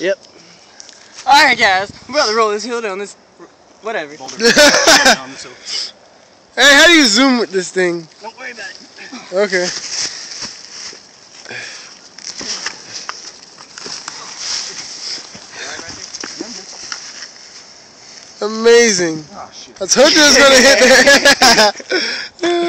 Yep. Alright guys, we're about to roll this hill down this whatever. hey, how do you zoom with this thing? Don't worry about it. Okay. Amazing. Oh, shit. I told you it was gonna hit that.